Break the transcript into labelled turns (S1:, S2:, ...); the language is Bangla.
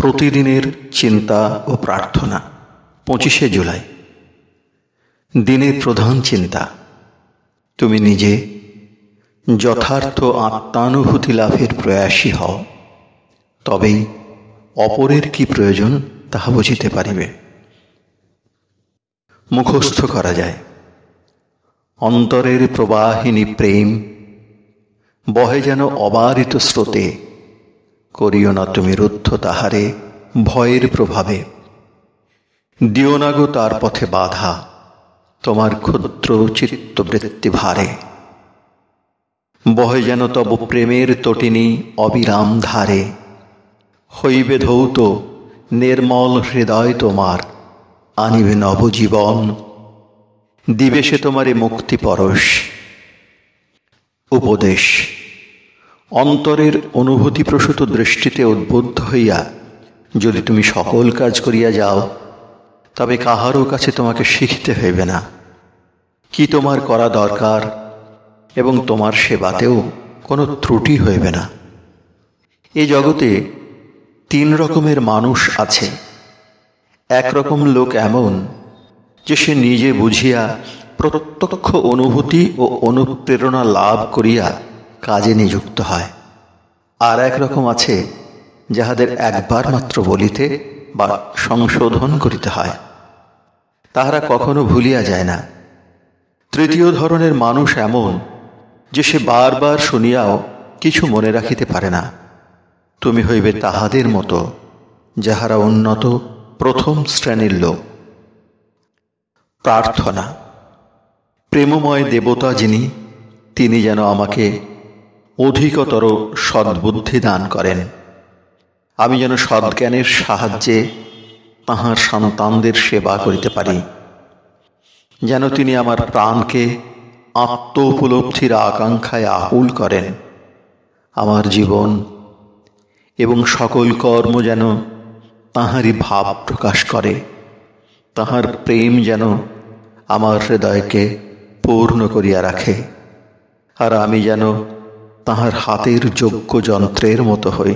S1: প্রতিদিনের চিন্তা ও প্রার্থনা। পঁচিশে জুলাই। দিনের প্রধান চিন্তা। তুমি নিজে যথার্থ আত্মানুভূতি লাভের প্রয়াসী হও। তবেই অপরের কি প্রয়োজন তাহা বুঝিতে পারিবে। মুখস্থ করা যায়। অন্তরের প্রবাহিনী প্রেম বহে যেন অবারিত স্রোতে করিও না তুমি রুদ্ধ তাহারে ভয়ের প্রভাবে। দিও না গো তার পথে বাধা, তোমার ক্ষুদ্র চিত্তবৃত্তি ভারে। বহে যেন তব প্রেমের তটিনী অবিরাম ধারে। হইবে ধৌত, নির্মল হৃদয় তোমার, আনিবে নবজীবন। দিবে সে তোমারে মুক্তি পরশ উপদেশ। অন্তরের অনুভূতিপ্রসূত দৃষ্টিতে উদ্বুদ্ধ হইয়া, যদি তুমি সকল কাজ করিয়া যাও, তবে কাহারও কাছে তোমাকে শিখিতে হইবে না। কি তোমার করা দরকার এবং তোমার সেবাতেও কোনো ত্রুটি হইবে না। এ জগতে তিন রকমের মানুষ আছে। একরকম লোক এমন যে সে নিজে বুঝিয়া প্রত্যক্ষ অনুভূতি ও অনুপ্রেরণা লাভ করিয়া কাজে নিযুক্ত হয়। আর এক রকম আছে, যাহাদের একবার মাত্র বলিতে বা সংশোধন করিতে হয়। তাহারা কখনো ভুলিয়া যায় না। তৃতীয় ধরনের মানুষ এমন, যে সে বারবার শুনিয়াও কিছু মনে রাখিতে পারে না। তুমি হইবে তাহাদের মতো, যাহারা উন্নত প্রথম শ্রেণির লোক। প্রার্থনা। প্রেমময় দেবতা যিনি, তিনি যেন আমাকে অধিকতর সদ্বুদ্ধি দান করেন। আমি যেন সদ্জ্ঞানের সাহায্যে তাহার সন্তানদের সেবা করিতে পারি, যেন তিনি আমার প্রাণকে আত্ম উপলব্ধির আকাঙ্ক্ষায় আহুল করেন। আমার জীবন এবং সকল কর্ম যেন তাহারই ভাব প্রকাশ করে, তাহার প্রেম যেন আমার হৃদয়কে পূর্ণ করিয়া রাখে। আর আমি যেন তাহার হাতের যোগ্য যন্ত্রের মতো হই।